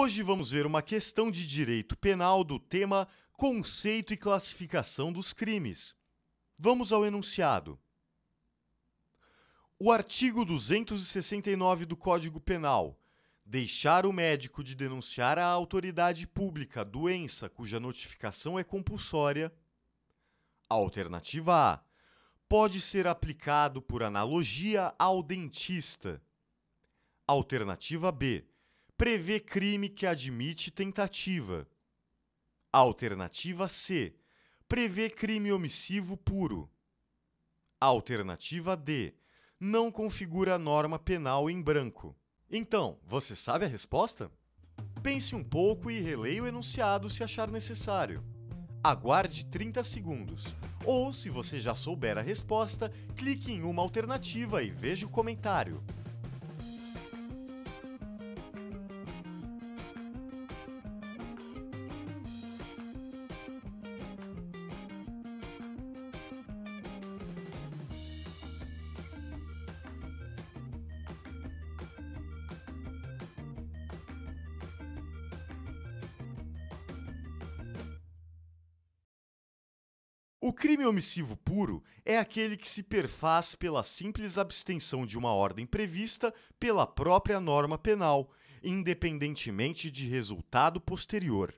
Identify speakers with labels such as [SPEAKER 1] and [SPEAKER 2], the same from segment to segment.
[SPEAKER 1] Hoje vamos ver uma questão de direito penal do tema Conceito e classificação dos crimes. Vamos ao enunciado. O artigo 269 do Código Penal deixar o médico de denunciar à autoridade pública doença cuja notificação é compulsória. Alternativa A. Pode ser aplicado por analogia ao dentista. Alternativa B. Prevê crime que admite tentativa. Alternativa C. Prevê crime omissivo puro. Alternativa D. Não configura norma penal em branco. Então, você sabe a resposta? Pense um pouco e releia o enunciado se achar necessário. Aguarde 30 segundos. Ou, se você já souber a resposta, clique em uma alternativa e veja o comentário. O crime omissivo puro é aquele que se perfaz pela simples abstenção de uma ordem prevista pela própria norma penal, independentemente de resultado posterior.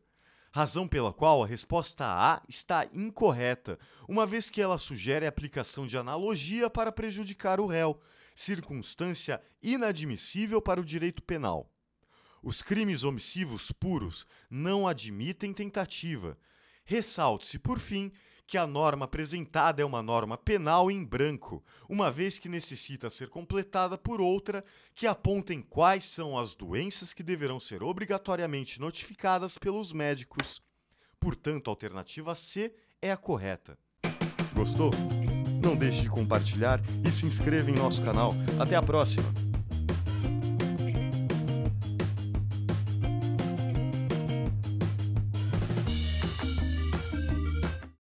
[SPEAKER 1] Razão pela qual a resposta A está incorreta, uma vez que ela sugere a aplicação de analogia para prejudicar o réu, circunstância inadmissível para o direito penal. Os crimes omissivos puros não admitem tentativa. Ressalte-se, por fim, que a norma apresentada é uma norma penal em branco, uma vez que necessita ser completada por outra que apontem quais são as doenças que deverão ser obrigatoriamente notificadas pelos médicos. Portanto, a alternativa C é a correta. Gostou? Não deixe de compartilhar e se inscreva em nosso canal. Até a próxima!